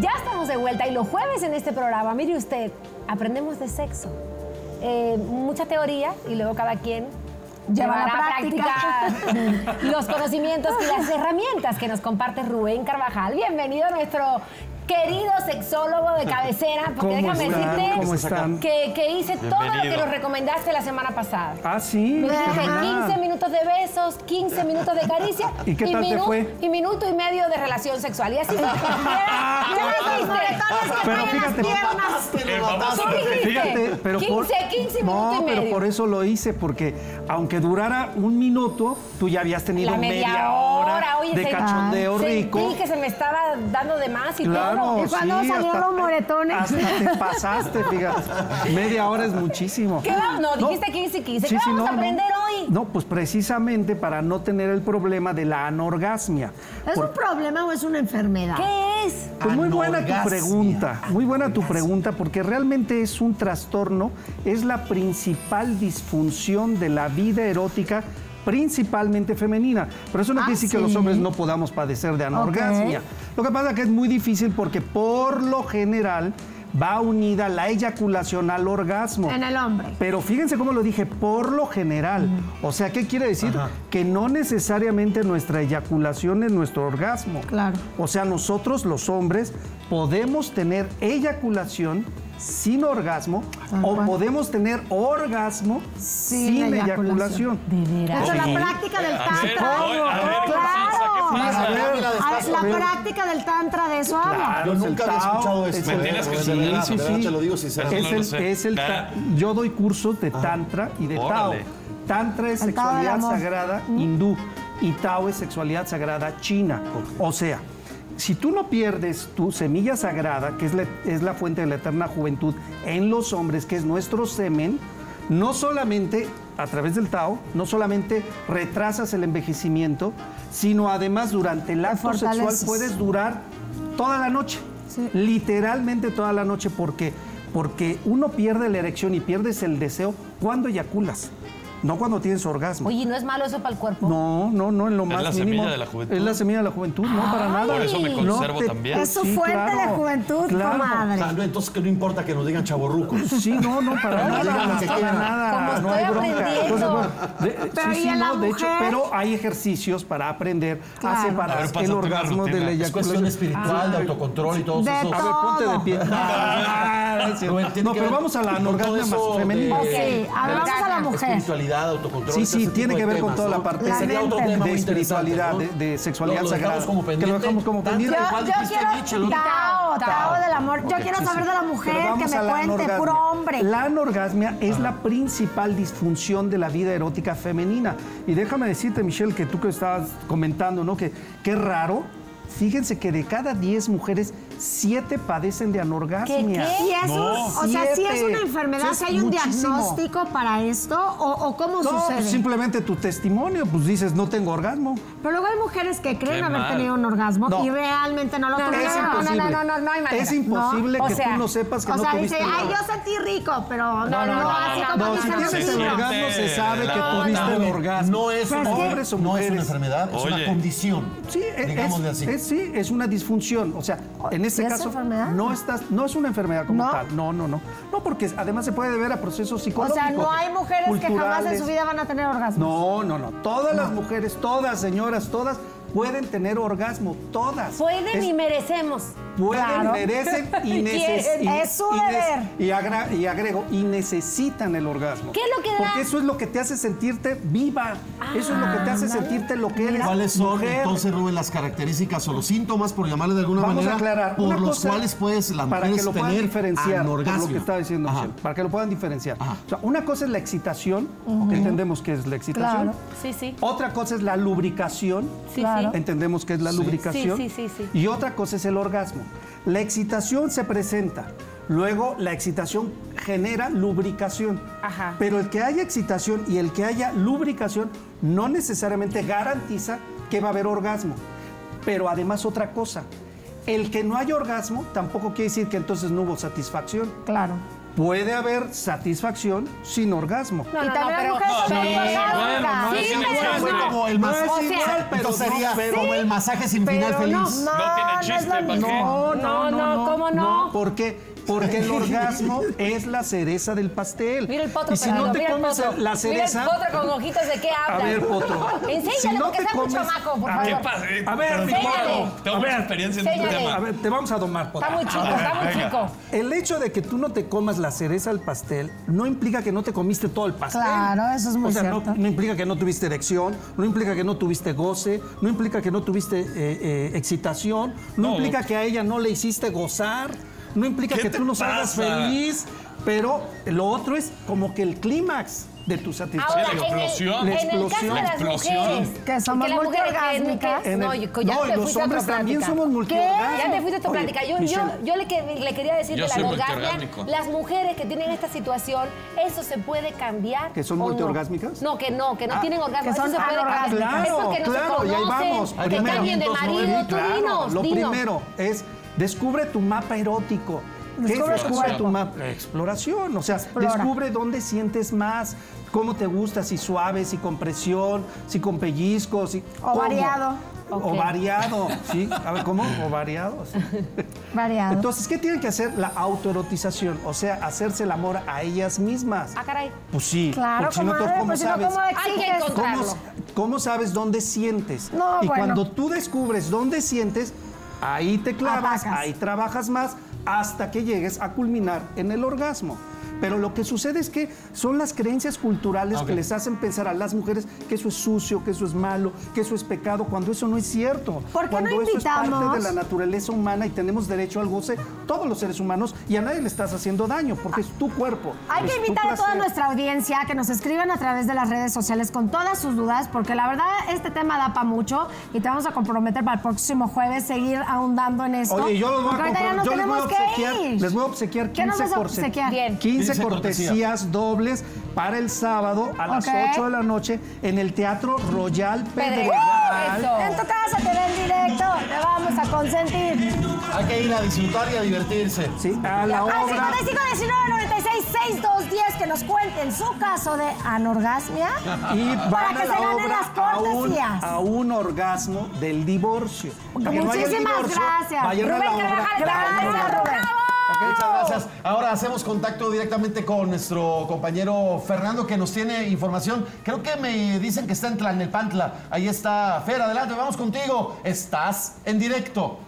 Ya estamos de vuelta y los jueves en este programa, mire usted, aprendemos de sexo. Eh, mucha teoría y luego cada quien Lleva llevará la a práctica los conocimientos y las herramientas que nos comparte Rubén Carvajal. Bienvenido a nuestro querido sexólogo de cabecera, porque ¿Cómo déjame están? decirte ¿Cómo están? Que, que hice todo lo que nos recomendaste la semana pasada. Ah, sí. Me dije verdad. 15 minutos de besos, 15 minutos de caricia ¿Y qué tal te minu- fue? y minuto y medio de relación sexual. Y así fue. Mira, viste. Pero fíjate, El famoso Tú dijiste, fíjate, pero 15, por, 15 no, minutos y medio. pero por eso lo hice, porque aunque durara un minuto, tú ya habías tenido La media, hora, oye, de se- cachondeo sentí rico. que se me estaba dando de más y Claro, todo. ¿Y cuándo sí, salieron hasta- los moretones? Hasta te pasaste, fíjate. Media hora es muchísimo. ¿Qué va- no, dijiste 15 y 15. ¿Qué vamos a aprender hoy? No, pues precisamente para no tener el problema de la anorgasmia. ¿Es Por- un problema o es una enfermedad? ¿Qué es? Pues muy buena tu pregunta, muy buena tu pregunta, porque realmente es un trastorno, es la principal disfunción de la vida erótica, principalmente femenina. Pero eso no Ah, quiere decir que ¿sí? los hombres no podamos padecer de anorgasmia. Lo que pasa es que es muy difícil porque por lo general va unida la eyaculación al orgasmo. En el hombre. Pero fíjense cómo lo dije, por lo general. O sea, ¿qué quiere decir? Que no necesariamente nuestra eyaculación es nuestro orgasmo. Claro. O sea, nosotros los hombres podemos tener eyaculación sin orgasmo o cual. podemos tener orgasmo Sin sin, eyaculación. eyaculación. De veras. Eso es la práctica del tantra. Claro. La práctica del tantra de eso habla. Yo nunca había escuchado es esto. Me el- tienes que de enseñar. verdad, Sí, de sí, verdad sí. te lo digo sinceramente. Es el, yo doy cursos de tantra y de Órale. tao. Tantra es sexualidad sagrada hindú y tao es sexualidad sagrada china. O sea, si tú no pierdes tu semilla sagrada, que es la, es la fuente de la eterna juventud en los hombres, que es nuestro semen, no solamente a través del Tao, no solamente retrasas el envejecimiento, sino además durante el acto sexual puedes durar toda la noche. Literalmente toda la noche. porque Porque uno pierde la erección y pierdes el deseo cuando eyaculas, no cuando tienes orgasmo. Oye, ¿no es malo eso para el cuerpo? No, no, no, en lo Es más la mínimo. semilla de la juventud. Es la semilla de la juventud, no para nada. Por eso me conservo también. Es su fuente de juventud, comadre. Ah, no, entonces que no importa que nos digan chavorrucos. Sí, no, no, para nada, que para nada, Como no hay estoy bronca. bueno, de- Pero sí, ¿y sí, la de hecho, pero hay ejercicios para aprender Claro. a A separar ver, el orgasmo de la Es cuestión eyaculación. espiritual, de autocontrol y todo eso. A ver, ponte de pie. Ah, es No, pero vamos a la anorgasmia más femenina. Sí, ver, vamos a la mujer. Espiritualidad, autocontrol. Sí, ese sí, tiene de que ver con toda ¿no? la parte La Sería otro mente. tema de muy espiritualidad, de, de sexualidad Lo- lo dejamos sagrada. como que lo dejamos como pendiente. Yo. Tao, Tao del amor. Yo quiero sí, saber de la mujer, que me cuente, anorgasmia. puro hombre. La anorgasmia es la principal disfunción de la vida erótica femenina. Y déjame decirte, Michelle, que tú que estabas comentando, ¿no? Que qué raro. Fíjense que de cada 10 mujeres, 7 padecen de anorgasmia. ¿Qué, qué? Y eso, No. o sea, si es Siete. una enfermedad, es hay un muchísimo. diagnóstico para esto, o, o cómo No, sucede. pues simplemente tu testimonio, pues dices, no tengo orgasmo. Pero luego hay mujeres que creen Qué haber mal. tenido un orgasmo No. y realmente no lo tuvieron. Es no, no, imposible. no, no, no, no hay manera. Es imposible No, o que sea, tú no sepas que o no sea, tuviste dice, ay, yo sentí rico, pero no, no, no, no, así no, como No, si tienes el orgasmo, se sabe que tuviste el orgasmo. No es Pero una, enfermedad, es una condición. Sí, es, así. sí, es una disfunción. O sea, en este ¿Y es caso enfermedad? no estás, no es una enfermedad como ¿No? tal. No, no, no. No, porque además se puede deber a procesos O psicológicos. sea, no hay mujeres que jamás en culturales. su vida van a tener orgasmo. No, no, no. Todas las mujeres, todas señoras, todas pueden tener orgasmo. Todas. Pueden Es- y merecemos. Pueden, Claro. merecen y necesitan. Es su deber. Y, agra- y agrego, y necesitan el orgasmo. ¿Qué es lo que da? Porque eso es lo que te hace sentirte viva. eso es lo que te hace sentirte lo que eres. ¿Cuáles son mujer. entonces, Rubén, las características o los síntomas, por llamarle de alguna Vamos manera, a aclarar. por Una los cosa, cuales puedes las para que lo puedan tener diferenciar por lo que estaba diciendo. Michelle, para que lo puedan diferenciar. O sea, una cosa es la excitación, que entendemos que es la excitación. Claro. Sí, sí. Otra cosa es la lubricación. Sí. Entendemos que es la lubricación. Sí, sí, sí, sí. Y otra cosa es el orgasmo. La excitación se presenta. Luego la excitación genera lubricación. Ajá. Pero el que haya excitación y el que haya lubricación no necesariamente garantiza que va a haber orgasmo. Pero además otra cosa, el que no haya orgasmo tampoco quiere decir que entonces no hubo satisfacción. Claro. Puede haber satisfacción sin orgasmo. No, y no, también no, hay pero- mujeres Sí, no Sí, pero como el No masaje. es igual, pero sería pero- como el masaje sin final feliz. no, No. No, no, ¿Por qué? Porque el orgasmo es la cereza del pastel. Mira el potro, y si no te mira el comes potro. la cereza... Mira el potro con ojitos de qué habla. A ver, potro. Enséñale, Si no porque muy comes- chamaco, por A favor. ver, ¿Qué pasa? Eh, A ver, pero mi tengo- potro. Tengo A mucha experiencia en este tema. A ver, te vamos a domar, potro. Está muy chico, está muy venga. chico. El hecho de que tú no te comas la cereza al pastel no implica que no te comiste todo el pastel. Claro, eso es muy o sea, no- cierto. No, implica que no tuviste erección, no implica que no tuviste goce, no implica que no tuviste eh, eh, excitación, no, No. implica que a ella no le hiciste gozar, no implica ¿Qué que tú no salgas feliz, pero lo otro es como que el clímax de tu satisfacción. Ahora, la en el, explosión. en La el caso de explosión. las La explosión. mujeres, Que somos las mujeres que- multiorgásmicas. que- En no, yo- ya no, te y los fuiste a hombres también somos multiorgásmicos. Ya te fuiste a tu Oye, plática. Yo, yo, yo le, que- le quería decir Yo de la anorgasmia, las mujeres que tienen esta situación, eso se puede cambiar. ¿Que son no? multiorgásmicas? No, que no, que no Ah, tienen orgasmo. que son eso se puede cambiar. anorgásmicas. Es Claro, porque no claro, se y ahí conocen, vamos. que Primero. cambian de marido. Tú dinos, lo primero es descubre tu mapa erótico. ¿Qué Descubre es tu descubre cuerpo. tu mapa? La exploración, o sea, Explora. descubre dónde sientes más, cómo te gusta, si suave, si con presión, si con pellizcos, si O cómo. variado. O variado, ¿sí? A ver, ¿cómo? O variado. sí. Variado. Entonces, ¿qué tienen que hacer? La autoerotización, o sea, hacerse el amor a ellas mismas. Ah, caray. Pues sí, claro, porque si no, comadre, ¿tú ¿cómo pues si no, sabes? ¿cómo Hay que exiges? encontrar- ¿Cómo, Comprarlo. cómo sabes dónde sientes? No, y bueno. cuando tú descubres dónde sientes, ahí te clavas, ahí trabajas más hasta que llegues a culminar en el orgasmo. Pero lo que sucede es que son las creencias culturales que les hacen pensar a las mujeres que eso es sucio, que eso es malo, que eso es pecado, cuando eso no es cierto. ¿Por qué cuando no eso es parte invitamos? de la naturaleza humana y tenemos derecho al goce, todos los seres humanos, y a nadie le estás haciendo daño, porque es tu cuerpo. Hay que invitar a toda nuestra audiencia que nos escriban a través de las redes sociales con todas sus dudas, porque la verdad este tema da para mucho y te vamos a comprometer para el próximo jueves seguir ahondando en esto. Oye, yo los voy a yo a tenemos obsequiar, les voy a obsequiar ¿Qué nos 15 vas a obsequiar? Bien. 15 15 cortesías dobles para el sábado a las Ok. 8 de la noche en el Teatro Royal Pedregal. Pedregal. Eso. En tu casa te ven directo, te vamos a consentir. Hay que ir a disfrutar y a divertirse. Sí, a la Al obra. 55 19 96 6210 que nos cuenten su caso de anorgasmia. Y para que a se ganen las a un, cortesías. a un orgasmo del divorcio. No Muchísimas divorcio, gracias. a Rubén la obra Carvajal, a gracias. Muchas gracias. Ahora hacemos contacto directamente con nuestro compañero Fernando que nos tiene información. Creo que me dicen que está en Tlalnepantla. Ahí está Fer, adelante, vamos contigo. Estás en directo.